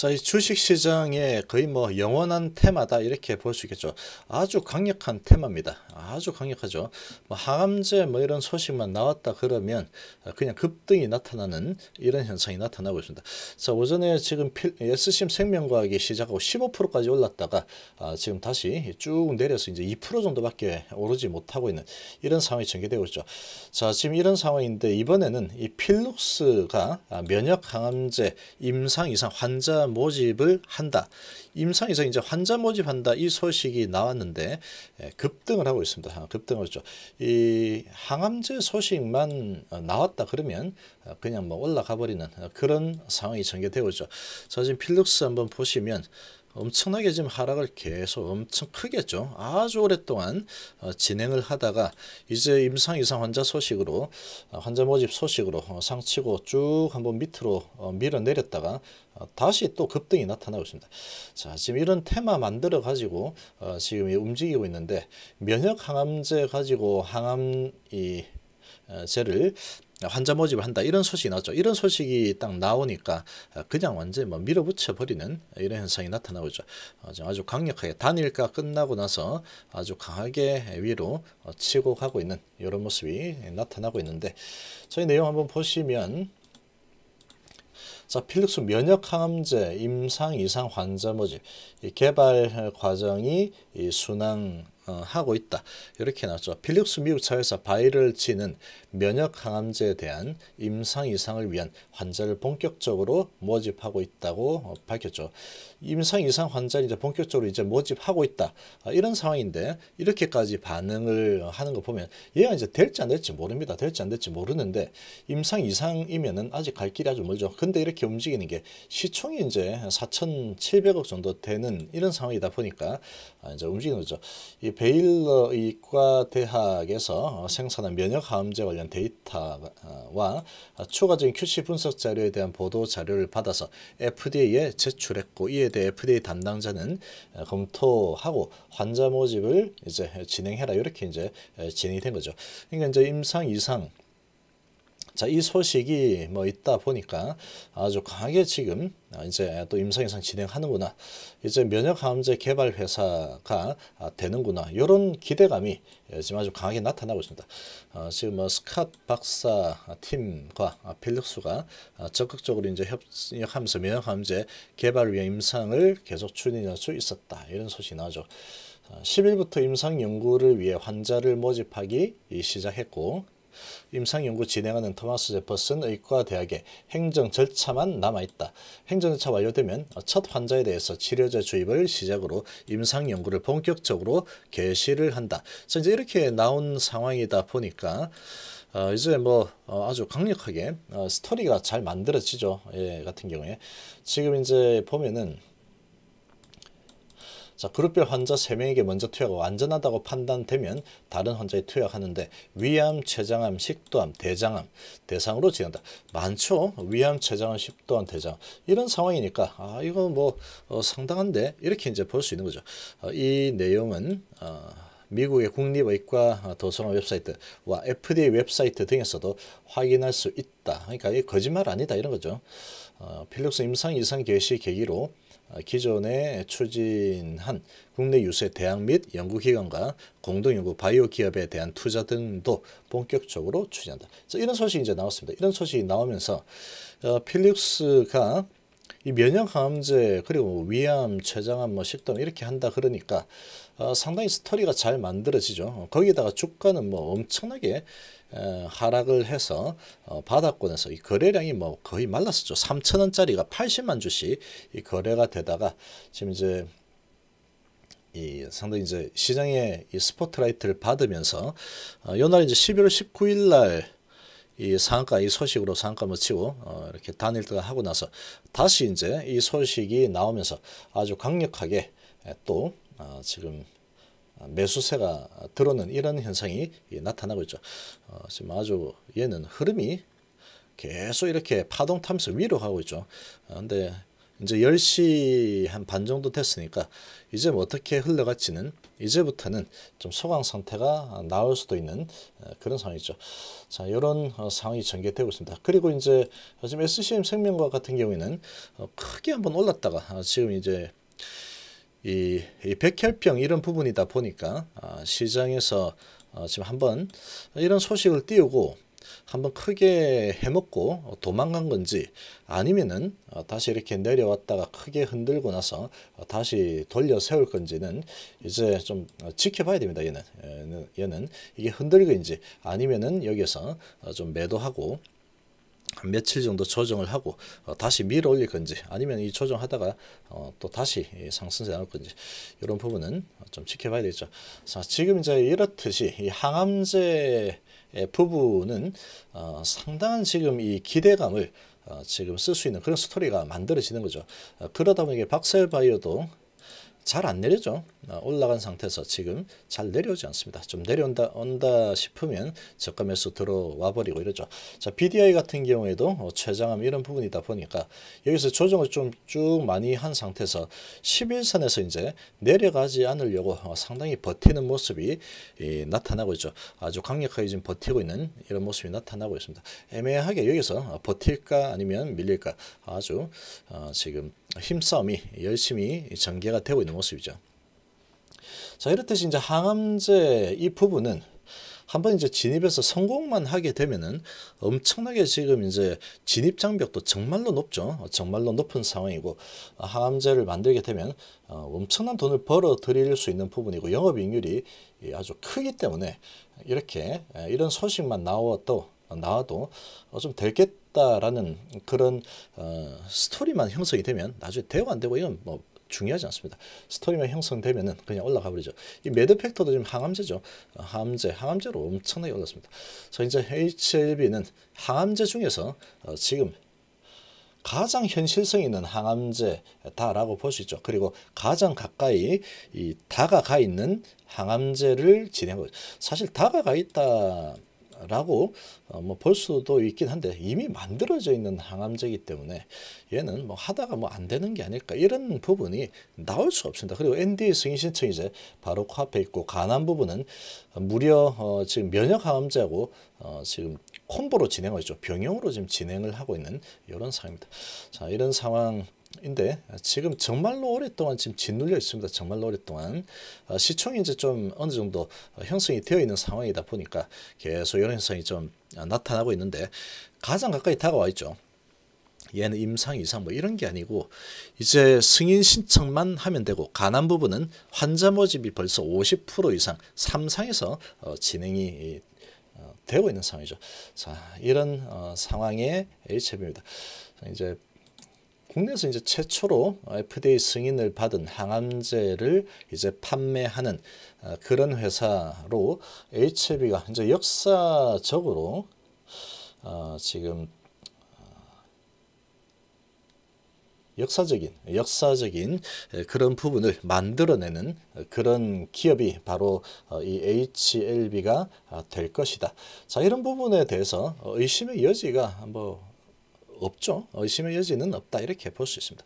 자, 이 주식시장의 거의 뭐 영원한 테마다 이렇게 볼 수 있겠죠. 아주 강력한 테마입니다. 아주 강력하죠. 뭐 항암제 뭐 이런 소식만 나왔다 그러면 그냥 급등이 나타나는 이런 현상이 나타나고 있습니다. 자, 오전에 지금 SCM 생명과학이 시작하고 15%까지 올랐다가 아, 지금 다시 쭉 내려서 이제 2% 정도밖에 오르지 못하고 있는 이런 상황이 전개되고 있죠. 자, 지금 이런 상황인데 이번에는 이 필룩스가 면역 항암제 임상 이상 환자 모집을 한다. 임상 이상 이제 환자 모집한다 이 소식이 나왔는데 예, 급등을 하고 있습니다. 급등을 했죠. 이 항암제 소식만 나왔다 그러면 그냥 뭐 올라가 버리는 그런 상황이 전개되고 있죠. 자 지금 필룩스 한번 보시면 엄청나게 지금 하락을 계속 엄청 크겠죠. 아주 오랫동안 어, 진행을 하다가 이제 임상 이상 환자 소식으로 어, 환자 모집 소식으로 어, 상치고 쭉 한번 밑으로 밀어내렸다가 다시 또 급등이 나타나고 있습니다. 자, 지금 이런 테마 만들어 가지고 지금 움직이고 있는데 면역 항암제 가지고 항암 이 제를 환자 모집을 한다 이런 소식이 나왔죠. 이런 소식이 딱 나오니까 그냥 완전 뭐 밀어붙여 버리는 이런 현상이 나타나고 있죠. 아주 강력하게 단일가 끝나고 나서 아주 강하게 위로 치고 가고 있는 이런 모습이 나타나고 있는데 저희 내용 한번 보시면 자, 필릭스 면역 항암제 임상 이상 환자 모집 개발 과정이 순항 어, 하고 있다. 이렇게 나왔죠. 필립스 미국 차에서 바이를 치는 면역 항암제에 대한 임상 이상을 위한 환자를 본격적으로 모집하고 있다고 어, 밝혔죠. 임상 이상 환자를 이제 본격적으로 이제 모집하고 있다. 아, 이런 상황인데 이렇게까지 반응을 하는 거 보면 얘가 이제 될지 안 될지 모릅니다. 될지 안 될지 모르는데 임상 이상이면은 아직 갈 길이 아주 멀죠. 근데 이렇게 움직이는 게 시총이 이제 4,700억 정도 되는 이런 상황이다 보니까 아, 이제 움직이는 거죠. 이 베일러 이과대학에서 생산한 면역 항암제 관련 데이터와 추가적인 QC 분석 자료에 대한 보도 자료를 받아서 FDA에 제출했고 이에 대해 FDA 담당자는 검토하고 환자 모집을 이제 진행해라 이렇게 이제 진행이 된 거죠. 그러니까 이제 임상 이상 자, 이 소식이 뭐 있다 보니까 아주 강하게 지금 이제 또 임상이상 진행하는구나. 이제 면역항암제 개발 회사가 되는구나. 이런 기대감이 지금 아주 강하게 나타나고 있습니다. 어, 지금 뭐 스캇 박사 팀과 필릭스가 적극적으로 이제 협력하면서 면역항암제 개발을 위한 임상을 계속 추진할 수 있었다. 이런 소식이 나오죠. 10일부터 임상 연구를 위해 환자를 모집하기 시작했고 임상 연구 진행하는 토마스 제퍼슨 의과대학의 행정 절차만 남아있다. 행정 절차 완료되면 첫 환자에 대해서 치료제 주입을 시작으로 임상 연구를 본격적으로 개시를 한다. 그래서 이제 이렇게 나온 상황이다 보니까 어, 이제 뭐 어, 아주 강력하게 어, 스토리가 잘 만들어지죠. 예, 같은 경우에 지금 이제 보면은 자, 그룹별 환자 3명에게 먼저 투약하고 안전하다고 판단되면 다른 환자에 투약하는데 위암, 췌장암, 식도암, 대장암 대상으로 진행한다. 많죠? 위암, 췌장암, 식도암, 대장암. 이런 상황이니까 아, 이거 뭐 어, 상당한데 이렇게 이제 볼 수 있는 거죠. 어, 이 내용은 어, 미국의 국립의과 도서관 웹사이트와 FDA 웹사이트 등에서도 확인할 수 있다. 그러니까 이 거짓말 아니다 이런 거죠. 어, 필룩스 임상 2상 개시 계기로 어, 기존에 추진한 국내 유수 대학 및 연구기관과 공동연구 바이오 기업에 대한 투자 등도 본격적으로 추진한다. 이런 소식이 이제 나왔습니다. 이런 소식이 나오면서 어, 필룩스가 이 면역 항암제 그리고 위암, 췌장암, 뭐 식도암 이렇게 한다 그러니까 어, 상당히 스토리가 잘 만들어지죠. 거기다가 주가는 뭐 엄청나게 에, 하락을 해서 어, 바닥권에서 이 거래량이 뭐 거의 말랐었죠. 3천 원짜리가 80만 주씩 이 거래가 되다가 지금 이제 이 상당히 이제 시장의 이 스포트라이트를 받으면서 어, 요날 이제 11월 19일 날 이 상한가 이 소식으로 상한가 묻히고 어, 이렇게 단일가 하고 나서 다시 이제 이 소식이 나오면서 아주 강력하게 또 어, 지금 매수세가 들어오는 이런 현상이 나타나고 있죠. 어, 지금 아주 얘는 흐름이 계속 이렇게 파동 타면서 위로 가고 있죠. 어, 근데 이제 10시 한 반 정도 됐으니까 이제 뭐 어떻게 흘러갈지는 이제부터는 좀 소강 상태가 나올 수도 있는 어, 그런 상황이죠. 자, 이런 어, 상황이 전개되고 있습니다. 그리고 이제 지금 SCM 생명과 같은 경우에는 어, 크게 한번 올랐다가 지금 이제 이, 이 백혈병 이런 부분이다 보니까 시장에서 지금 한번 이런 소식을 띄우고 한번 크게 해먹고 도망간 건지 아니면은 어, 다시 이렇게 내려왔다가 크게 흔들고 나서 어, 다시 돌려 세울 건지는 이제 좀 지켜봐야 됩니다. 얘는 얘는 이게 흔들건지 아니면은 여기서 어, 좀 매도하고 한 며칠 정도 조정을 하고 어, 다시 밀어 올릴 건지 아니면 이 조정하다가 어, 또 다시 상승세 나올 건지 이런 부분은 좀 지켜봐야 되겠죠. 자, 지금 이제 이렇듯이 이 항암제 부분은 어, 상당한 지금 이 기대감을 어, 지금 쓸 수 있는 그런 스토리가 만들어지는 거죠. 어, 그러다 보니 박셀바이오도 잘 안 내려죠. 어, 올라간 상태에서 지금 잘 내려오지 않습니다. 좀 내려온다 온다 싶으면 저가 매수 들어와 버리고 이러죠. 자, BDI 같은 경우에도 어, 최장암 이런 부분이다 보니까 여기서 조정을 좀 쭉 많이 한 상태에서 11선에서 이제 내려가지 않으려고 어, 상당히 버티는 모습이 나타나고 있죠. 아주 강력하게 지금 버티고 있는 이런 모습이 나타나고 있습니다. 애매하게 여기서 버틸까 아니면 밀릴까 아주 지금 힘싸움이 열심히 전개가 되고 있는 모습이죠. 자, 이렇듯이 이제 항암제 이 부분은 한번 이제 진입해서 성공만 하게 되면은 엄청나게 지금 이제 진입 장벽도 정말로 높죠. 정말로 높은 상황이고 항암제를 만들게 되면 어, 엄청난 돈을 벌어 들일 수 있는 부분이고 영업이익률이 아주 크기 때문에 이렇게 이런 소식만 나와도 나와도 좀되 겠다라는 그런 어, 스토리만 형성이 되면 나중에 되고 안 되고 이건 뭐 중요하지 않습니다. 스토리만 형성되면은 그냥 올라가 버리죠. 이 매드 팩터도 지금 항암제죠. 어, 항암제, 항암제로 엄청나게 올랐습니다. 그래서 이제 HLB는 항암제 중에서 어, 지금 가장 현실성 있는 항암제다라고 볼 수 있죠. 그리고 가장 가까이 이 다가가 있는 항암제를 진행하고 사실 다가가 있다 라고 어, 뭐볼 수도 있긴 한데 이미 만들어져 있는 항암제이기 때문에 얘는 뭐 하다가 뭐 안 되는 게 아닐까 이런 부분이 나올 수 없습니다. 그리고 NDA 승인 신청 이제 바로 코앞에 있고 간암 부분은 무려 어 지금 면역 항암제하고 어 지금 콤보로 진행을 했죠. 병용으로 지금 진행을 하고 있는 이런 상황입니다. 자 이런 상황 인데 지금 정말로 오랫동안 지금 짓눌려 있습니다. 정말로 오랫동안 어, 시총이 이제 좀 어느 정도 형성이 되어 있는 상황이다 보니까 계속 이런 현상이 좀 나타나고 있는데 가장 가까이 다가와 있죠. 얘는 임상 이상 뭐 이런 게 아니고 이제 승인 신청만 하면 되고 가난 부분은 환자 모집이 벌써 50% 이상 3상에서 어, 진행이 어, 되고 있는 상황이죠. 자 이런 어, 상황의 HF입니다. 이제 국내에서 이제 최초로 FDA 승인을 받은 항암제를 이제 판매하는 어, 그런 회사로 HB가 이제 역사적으로 어 지금 어, 역사적인 역사적인 그런 부분을 만들어내는 그런 기업이 바로 어, 이 HLB가 될 것이다. 자 이런 부분에 대해서 의심의 여지가 뭐 없죠. 의심의 여지는 없다 이렇게 볼 수 있습니다.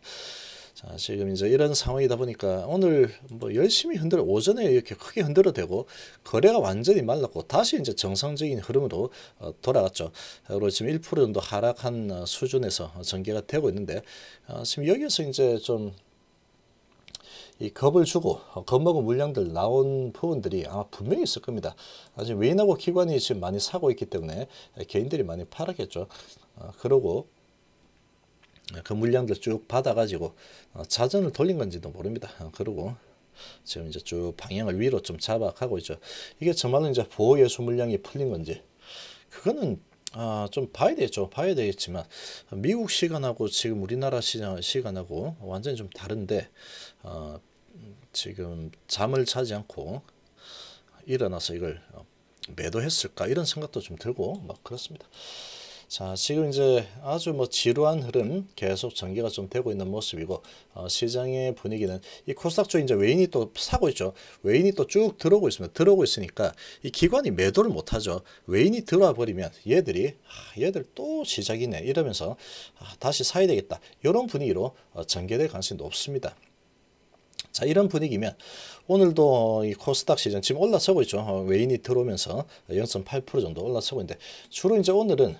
자, 지금 이제 이런 상황이다 보니까 오늘 뭐 열심히 흔들어 오전에 이렇게 크게 흔들어 대고 거래가 완전히 말랐고 다시 이제 정상적인 흐름으로 어, 돌아갔죠. 그리고 지금 1% 정도 하락한 어, 수준에서 전개가 되고 있는데 어, 지금 여기서 이제 좀 이 겁을 주고 겁먹은 물량들 나온 부분들이 아마 분명히 있을 겁니다. 지금 외인하고 기관이 지금 많이 사고 있기 때문에 개인들이 많이 팔았겠죠. 어, 그러고 그 물량들 쭉 받아가지고 어, 자전을 돌린 건지도 모릅니다. 어, 그리고 지금 이제 쭉 방향을 위로 좀 잡아가고 있죠. 이게 정말로 이제 보호 예수 물량이 풀린 건지 그거는 아, 좀 봐야 되겠죠. 봐야 되겠지만 미국 시간하고 지금 우리나라 시장 시간하고 완전히 좀 다른데 어, 지금 잠을 자지 않고 일어나서 이걸 매도했을까 이런 생각도 좀 들고 막 그렇습니다. 자, 지금 이제 아주 뭐 지루한 흐름 계속 전개가 좀 되고 있는 모습이고 어, 시장의 분위기는 이 코스닥 쪽 이제 외인이 또 사고 있죠. 외인이 또 쭉 들어오고 있습니다. 들어오고 있으니까 이 기관이 매도를 못 하죠. 외인이 들어와 버리면 얘들이 아, 얘들 또 시작이네 이러면서 아, 다시 사야 되겠다. 이런 분위기로 어, 전개될 가능성이 높습니다. 자 이런 분위기면 오늘도 이 코스닥 시장 지금 올라서고 있죠. 어, 외인이 들어오면서 0.8% 정도 올라서고 있는데 주로 이제 오늘은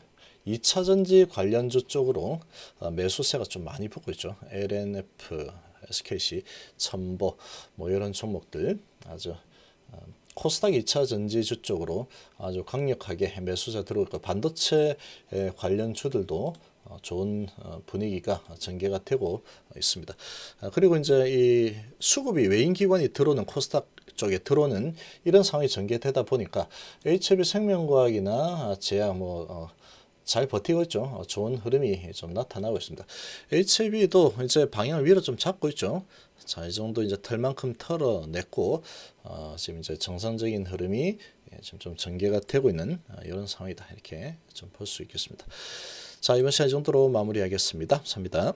2차 전지 관련주 쪽으로 어, 매수세가 좀 많이 붙고 있죠. LNF, SKC, 첨보 뭐 이런 종목들 아주 어, 코스닥 2차 전지주 쪽으로 아주 강력하게 매수세 들어올 거 반도체 관련 주들도 어, 좋은 어, 분위기가 전개가 되고 있습니다. 아, 그리고 이제 이 수급이 외인 기관이 들어오는 코스닥 쪽에 들어오는 이런 상황이 전개되다 보니까 HB 생명과학이나 제약 뭐 어, 잘 버티고 있죠. 좋은 흐름이 좀 나타나고 있습니다. HB도 이제 방향을 위로 좀 잡고 있죠. 자, 이 정도 이제 털만큼 털어냈고, 어, 지금 이제 정상적인 흐름이 지금 좀 전개가 되고 있는 이런 상황이다. 이렇게 좀 볼 수 있겠습니다. 자, 이번 시간 이 정도로 마무리하겠습니다. 감사합니다.